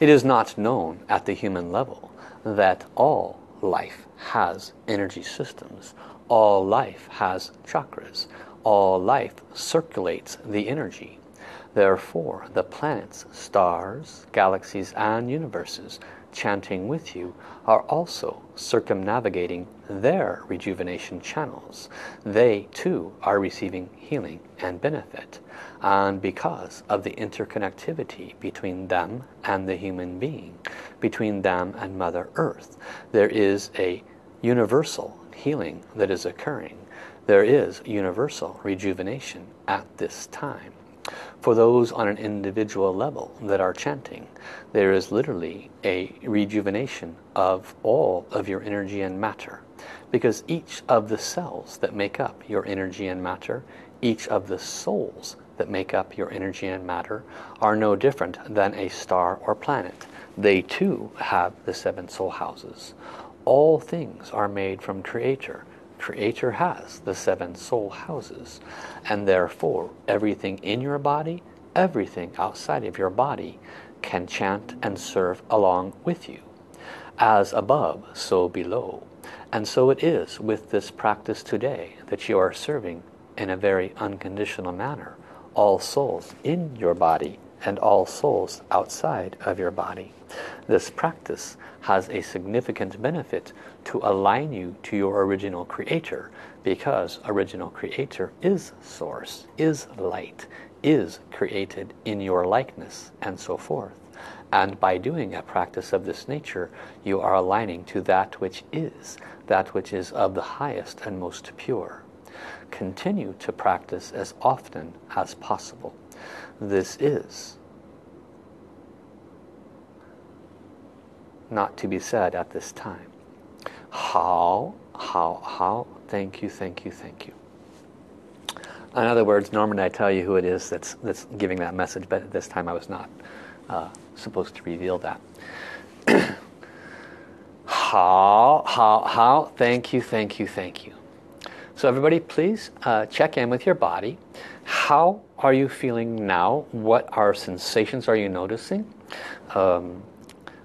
It is not known at the human level that all life has energy systems. All life has chakras. All life circulates the energy. Therefore, the planets, stars, galaxies, and universes chanting with you are also circumnavigating their rejuvenation channels. They too are receiving healing and benefit. And because of the interconnectivity between them and the human being, between them and Mother Earth, there is a universal healing that is occurring. There is universal rejuvenation at this time. For those on an individual level that are chanting, there is literally a rejuvenation of all of your energy and matter. Because each of the cells that make up your energy and matter, each of the souls that make up your energy and matter are no different than a star or planet. They too have the seven soul houses. All things are made from Creator. Creator has the seven soul houses. And therefore, everything in your body, everything outside of your body can chant and serve along with you. As above, so below. And so it is with this practice today that you are serving in a very unconditional manner all souls in your body and all souls outside of your body. This practice has a significant benefit to align you to your original creator because original creator is source, is light, is created in your likeness and so forth. And by doing a practice of this nature, you are aligning to that which is, that which is of the highest and most pure. Continue to practice as often as possible. This is not to be said at this time. How, how, how, thank you, thank you, thank you. In other words, normally I tell you who it is that's, that's giving that message, but at this time I was not uh, supposed to reveal that. how, how, how, thank you, thank you, thank you. So everybody please uh, check in with your body. How are you feeling now? What are sensations are you noticing? Um,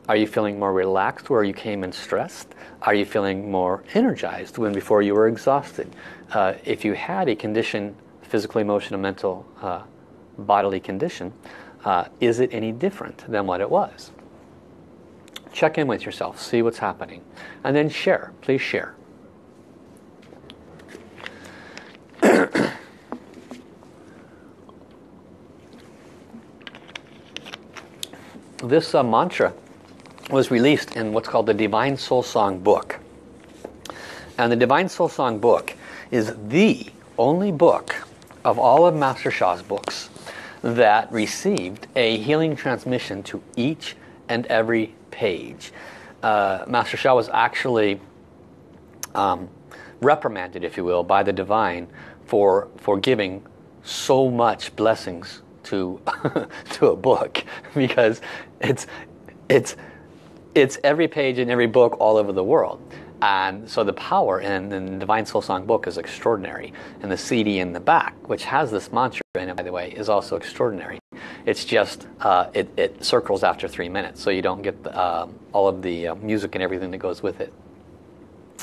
are you feeling more relaxed where you came in stressed? Are you feeling more energized when before you were exhausted? Uh, if you had a condition physical, emotional, mental, uh, bodily condition, uh, is it any different than what it was? Check in with yourself, see what's happening, and then share. Please share. this uh, mantra was released in what's called the Divine Soul Song book. And the Divine Soul Song book is the only book of all of Master Sha's books that received a healing transmission to each and every page. Uh, Master Sha was actually um, reprimanded, if you will, by the divine for, for giving so much blessings to, to a book because it's, it's, it's every page in every book all over the world. And so the power in, in the Divine Soul Song book is extraordinary. And the CD in the back, which has this mantra in it, by the way, is also extraordinary. It's just, uh, it, it, circles after three minutes, so you don't get the, uh, all of the uh, music and everything that goes with it.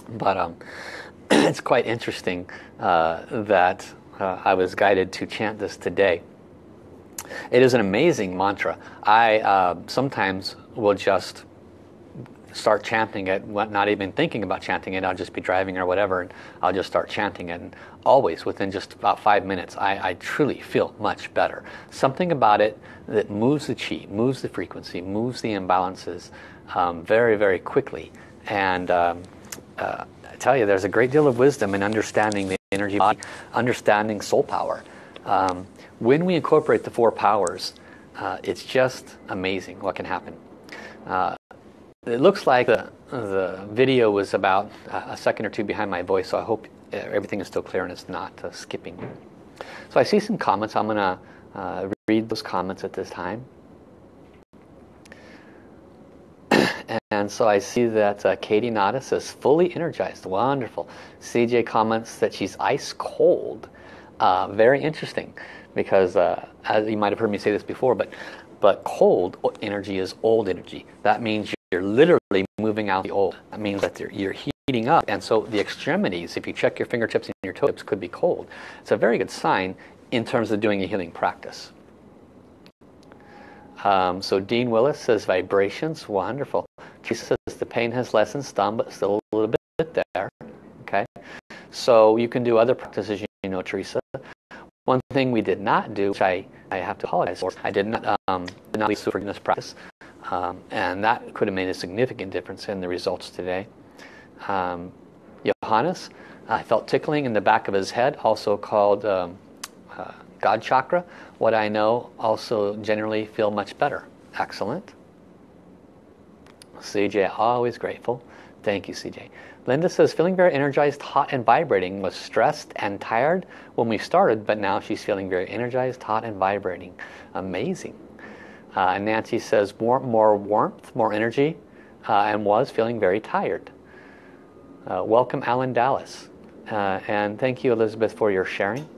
But um, it's quite interesting uh, that uh, I was guided to chant this today. It is an amazing mantra. I uh, sometimes will just start chanting it, not even thinking about chanting it. I'll just be driving or whatever, and I'll just start chanting it. And always, within just about five minutes, I, I truly feel much better. Something about it that moves the chi, moves the frequency, moves the imbalances um, very, very quickly. And um, uh, I tell you, there's a great deal of wisdom in understanding the energy body, understanding soul power. Um, when we incorporate the four powers, uh, it's just amazing what can happen. Uh, it looks like the, the video was about a second or two behind my voice, so I hope everything is still clear and it's not uh, skipping. So I see some comments. I'm going to uh, read those comments at this time. and so I see that uh, Katie Nada says, fully energized. Wonderful. CJ comments that she's ice cold. Uh, very interesting because uh, as you might have heard me say this before, but but cold energy is old energy. That means you're literally moving out the old. That means that you're heating up. And so the extremities, if you check your fingertips and your toes, could be cold. It's a very good sign in terms of doing a healing practice. Um, so Dean Willis says vibrations, wonderful. Teresa says the pain has lessened some, but still a little bit there. Okay, so you can do other practices, you know, Teresa. One thing we did not do, which I, I have to apologize for, I did not um, did not forgiveness practice. Um, and that could have made a significant difference in the results today. Um, Johannes, I felt tickling in the back of his head, also called um, uh, God chakra. What I know also generally feel much better. Excellent. CJ, always grateful. Thank you, CJ. Linda says, feeling very energized, hot and vibrating, was stressed and tired when we started, but now she's feeling very energized, hot and vibrating. Amazing. Uh, and Nancy says more, more warmth, more energy, uh, and was feeling very tired. Uh, welcome Alan Dallas. Uh, and thank you Elizabeth for your sharing.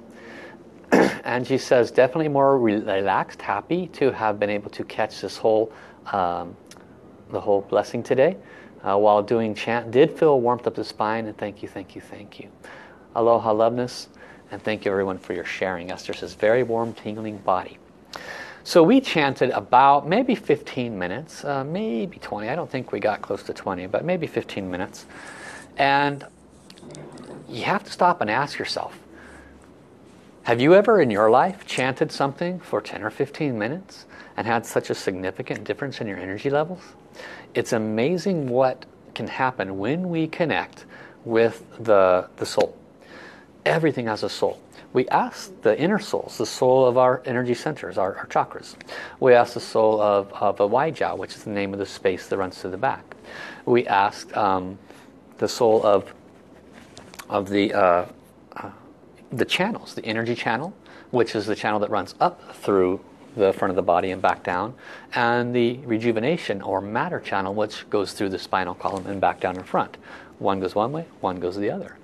Angie says definitely more relaxed, happy to have been able to catch this whole, um, the whole blessing today. Uh, while doing chant, did feel warmth up the spine, and thank you, thank you, thank you. Aloha, loveness, and thank you everyone for your sharing. Esther says, very warm, tingling body. So we chanted about maybe 15 minutes, uh, maybe 20. I don't think we got close to 20, but maybe 15 minutes. And you have to stop and ask yourself, have you ever in your life chanted something for 10 or 15 minutes and had such a significant difference in your energy levels? It's amazing what can happen when we connect with the, the soul. Everything has a soul we ask the inner souls, the soul of our energy centers, our, our chakras. We ask the soul of, of a Waijiao, which is the name of the space that runs through the back. We ask um, the soul of, of the, uh, uh, the channels, the energy channel, which is the channel that runs up through the front of the body and back down, and the rejuvenation or matter channel, which goes through the spinal column and back down in front. One goes one way, one goes the other.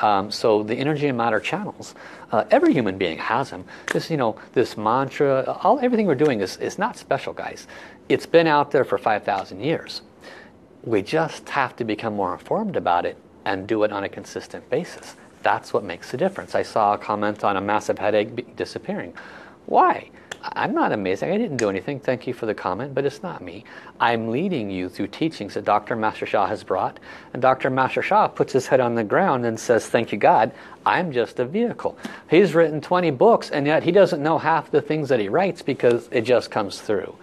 Um, so the energy and matter channels, uh, every human being has them. This, you know, this mantra, all everything we're doing is, is not special, guys. It's been out there for 5,000 years. We just have to become more informed about it and do it on a consistent basis. That's what makes the difference. I saw a comment on a massive headache disappearing. Why? I'm not amazing. I didn't do anything. Thank you for the comment, but it's not me. I'm leading you through teachings that Dr. Master Sha has brought. And Dr. Master Sha puts his head on the ground and says, thank you God, I'm just a vehicle. He's written 20 books and yet he doesn't know half the things that he writes because it just comes through.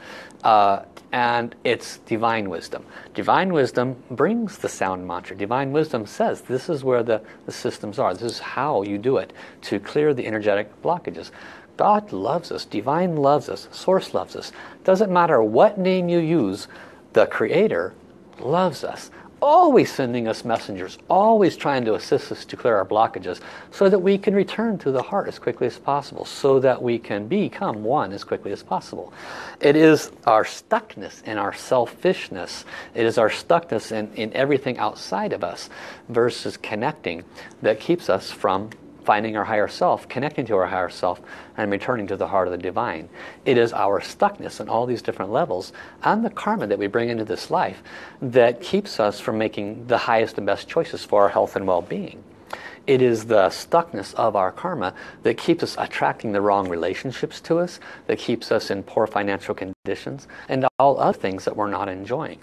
Uh, and it's divine wisdom. Divine wisdom brings the sound mantra. Divine wisdom says this is where the, the systems are. This is how you do it to clear the energetic blockages. God loves us. Divine loves us. Source loves us. Doesn't matter what name you use, the Creator loves us. Always sending us messengers, always trying to assist us to clear our blockages so that we can return to the heart as quickly as possible, so that we can become one as quickly as possible. It is our stuckness and our selfishness, it is our stuckness in, in everything outside of us versus connecting that keeps us from finding our higher self, connecting to our higher self, and returning to the heart of the divine. It is our stuckness in all these different levels and the karma that we bring into this life that keeps us from making the highest and best choices for our health and well-being. It is the stuckness of our karma that keeps us attracting the wrong relationships to us, that keeps us in poor financial conditions, and all other things that we're not enjoying.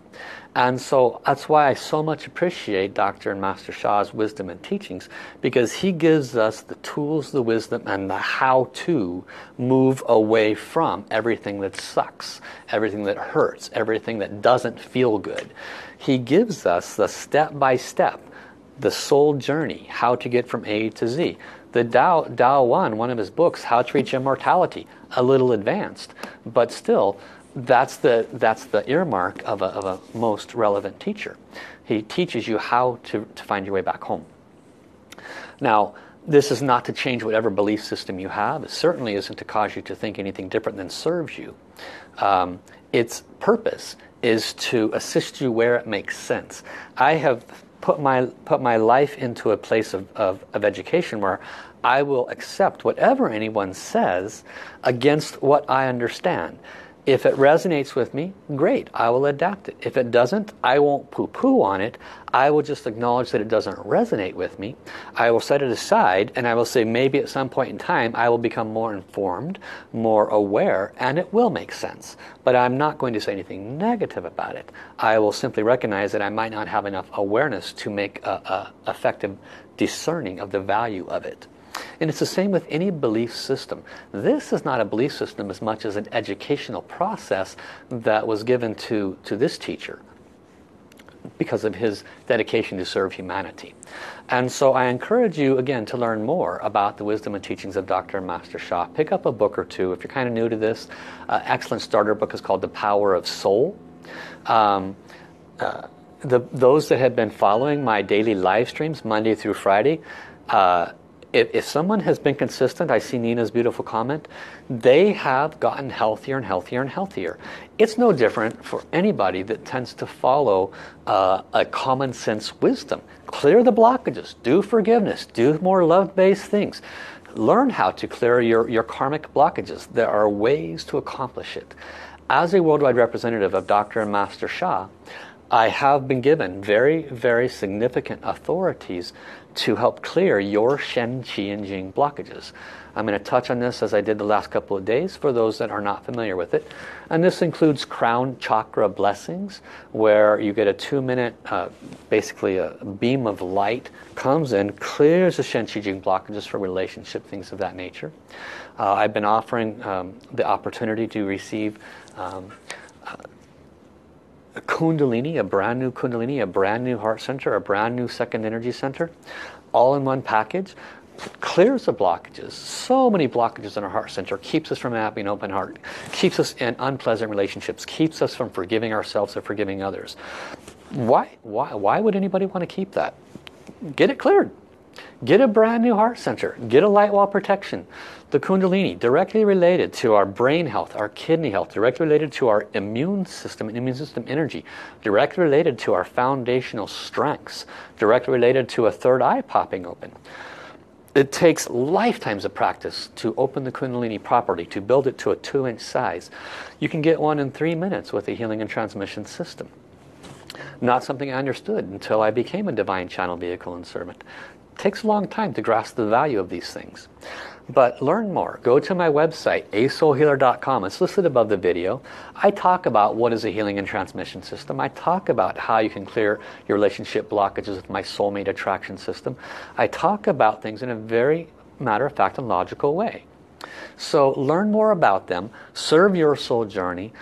And so that's why I so much appreciate Dr. and Master Sha's wisdom and teachings, because he gives us the tools, the wisdom, and the how to move away from everything that sucks, everything that hurts, everything that doesn't feel good. He gives us the step-by-step step the soul journey, how to get from A to Z. The Tao, Tao Wan, one of his books, How to Reach Immortality, a little advanced, but still, that's the, that's the earmark of a, of a most relevant teacher. He teaches you how to, to find your way back home. Now, this is not to change whatever belief system you have. It certainly isn't to cause you to think anything different than serves you. Um, its purpose is to assist you where it makes sense. I have put my, put my life into a place of, of, of education where I will accept whatever anyone says against what I understand. If it resonates with me, great, I will adapt it. If it doesn't, I won't poo-poo on it. I will just acknowledge that it doesn't resonate with me. I will set it aside and I will say maybe at some point in time I will become more informed, more aware, and it will make sense. But I'm not going to say anything negative about it. I will simply recognize that I might not have enough awareness to make a, a effective discerning of the value of it. And it's the same with any belief system. This is not a belief system as much as an educational process that was given to, to this teacher because of his dedication to serve humanity. And so I encourage you again to learn more about the wisdom and teachings of Dr. Master Sha. Pick up a book or two. If you're kind of new to this, uh, excellent starter book is called The Power of Soul. Um, uh, the, those that have been following my daily live streams Monday through Friday, uh, if, if someone has been consistent, I see Nina's beautiful comment, they have gotten healthier and healthier and healthier. It's no different for anybody that tends to follow uh, a common sense wisdom. Clear the blockages, do forgiveness, do more love-based things. Learn how to clear your, your karmic blockages. There are ways to accomplish it. As a worldwide representative of Dr. and Master Sha, I have been given very, very significant authorities to help clear your Shen, Qi, and Jing blockages. I'm going to touch on this as I did the last couple of days for those that are not familiar with it. And this includes crown chakra blessings, where you get a two-minute, uh, basically a beam of light comes in, clears the Shen, Qi, Jing blockages for relationship, things of that nature. Uh, I've been offering um, the opportunity to receive um, a Kundalini, a brand new Kundalini, a brand new heart center, a brand new second energy center, all in one package, clears the blockages. So many blockages in our heart center, keeps us from having an open heart, keeps us in unpleasant relationships, keeps us from forgiving ourselves or forgiving others. Why, why, why would anybody want to keep that? Get it cleared. Get a brand new heart center. Get a light wall protection. The Kundalini, directly related to our brain health, our kidney health, directly related to our immune system and immune system energy, directly related to our foundational strengths, directly related to a third eye popping open. It takes lifetimes of practice to open the Kundalini properly, to build it to a two inch size. You can get one in three minutes with a healing and transmission system. Not something I understood until I became a divine channel vehicle and servant It takes a long time to grasp the value of these things. But learn more. Go to my website, asoulhealer.com. It's listed above the video. I talk about what is a healing and transmission system. I talk about how you can clear your relationship blockages with my soulmate attraction system. I talk about things in a very matter of fact and logical way. So learn more about them. Serve your soul journey.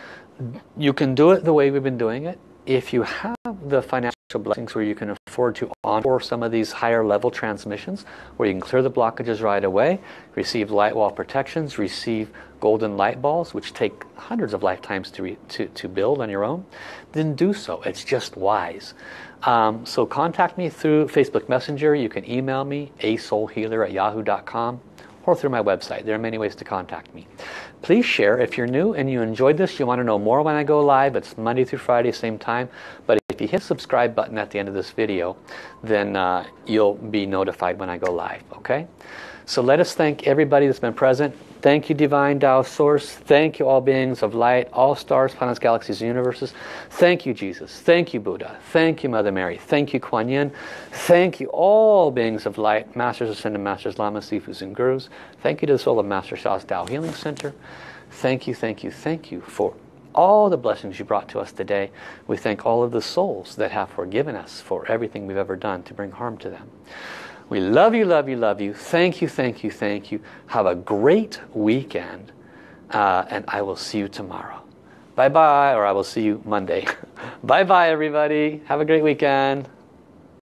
You can do it the way we've been doing it. If you have the financial blessings where you can afford to encore some of these higher level transmissions where you can clear the blockages right away, receive light wall protections, receive golden light balls which take hundreds of lifetimes to, to, to build on your own, then do so. It's just wise. Um, so contact me through Facebook Messenger. You can email me, asoulhealer at yahoo.com or through my website. There are many ways to contact me. Please share. If you're new and you enjoyed this, you want to know more when I go live, it's Monday through Friday, same time. But if you hit subscribe button at the end of this video, then uh, you'll be notified when I go live, okay? So let us thank everybody that's been present. Thank you, Divine Tao Source. Thank you, all beings of light, all stars, planets, galaxies, universes. Thank you, Jesus. Thank you, Buddha. Thank you, Mother Mary. Thank you, Kuan Yin. Thank you, all beings of light, Masters, Ascended Masters, Lamas, Sifus, and Gurus. Thank you to the Soul of Master Sha's Tao Healing Center. Thank you, thank you, thank you for all the blessings you brought to us today. We thank all of the souls that have forgiven us for everything we've ever done to bring harm to them. We love you, love you, love you. Thank you, thank you, thank you. Have a great weekend. Uh, and I will see you tomorrow. Bye-bye, or I will see you Monday. Bye-bye, everybody. Have a great weekend.